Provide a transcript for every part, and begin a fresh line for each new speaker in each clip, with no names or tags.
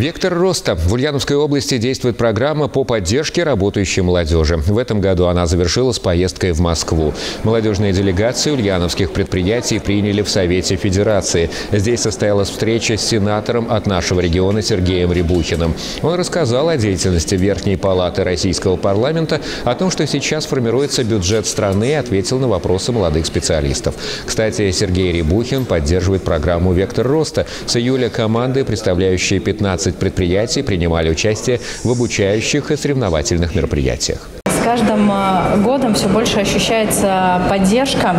Вектор роста. В Ульяновской области действует программа по поддержке работающей молодежи. В этом году она завершилась поездкой в Москву. Молодежные делегации ульяновских предприятий приняли в Совете Федерации. Здесь состоялась встреча с сенатором от нашего региона Сергеем Рябухиным. Он рассказал о деятельности Верхней Палаты Российского парламента, о том, что сейчас формируется бюджет страны и ответил на вопросы молодых специалистов. Кстати, Сергей Рябухин поддерживает программу «Вектор роста». С июля команды, представляющие 15 15 предприятий принимали участие в обучающих и соревновательных мероприятиях
каждым э, годом все больше ощущается поддержка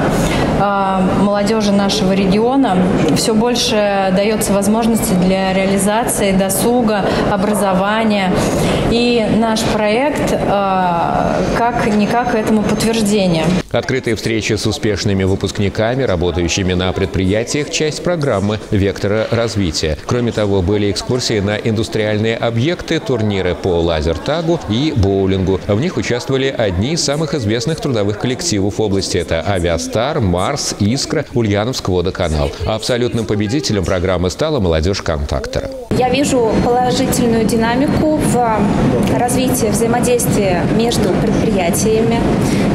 э, молодежи нашего региона. Все больше дается возможности для реализации досуга, образования. И наш проект э, как-никак этому подтверждение.
Открытые встречи с успешными выпускниками, работающими на предприятиях – часть программы «Вектора развития». Кроме того, были экскурсии на индустриальные объекты, турниры по лазертагу и боулингу. В них участвовали одни из самых известных трудовых коллективов области. Это «Авиастар», «Марс», «Искра», «Ульяновск», «Водоканал». Абсолютным победителем программы стала молодежь контактора.
Я вижу положительную динамику в развитии взаимодействия между предприятиями,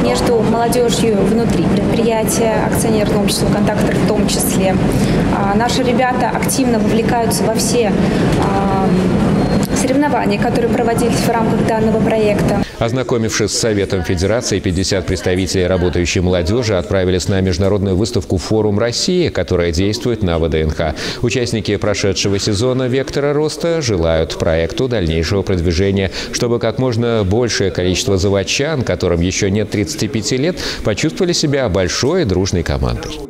между молодежью внутри предприятия, акционерного общества «Контактор» в том числе. А, наши ребята активно вовлекаются во все соревнования, которые проводились в рамках данного проекта.
Ознакомившись с Советом Федерации, 50 представителей работающей молодежи отправились на международную выставку «Форум России», которая действует на ВДНХ. Участники прошедшего сезона «Вектора роста» желают проекту дальнейшего продвижения, чтобы как можно большее количество заводчан, которым еще нет 35 лет, почувствовали себя большой дружной командой.